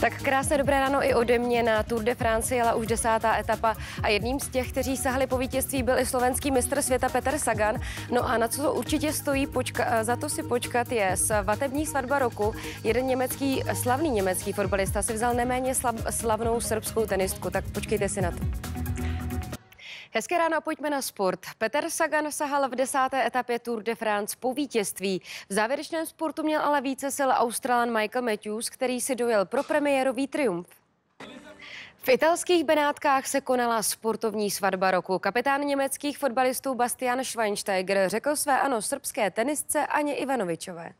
Tak krásné dobré ráno i ode mě na Tour de France jela už desátá etapa a jedním z těch, kteří sahali po vítězství, byl i slovenský mistr světa Petr Sagan. No a na co to určitě stojí počka- za to si počkat je svatební svatba roku. Jeden německý, slavný německý fotbalista si vzal neméně slav- slavnou srbskou tenistku, tak počkejte si na to. Hezké ráno, pojďme na sport. Petr Sagan sahal v desáté etapě Tour de France po vítězství. V závěrečném sportu měl ale více sil Australan Michael Matthews, který si dojel pro premiérový triumf. V italských Benátkách se konala sportovní svatba roku. Kapitán německých fotbalistů Bastian Schweinsteiger řekl své ano srbské tenisce Aně Ivanovičové.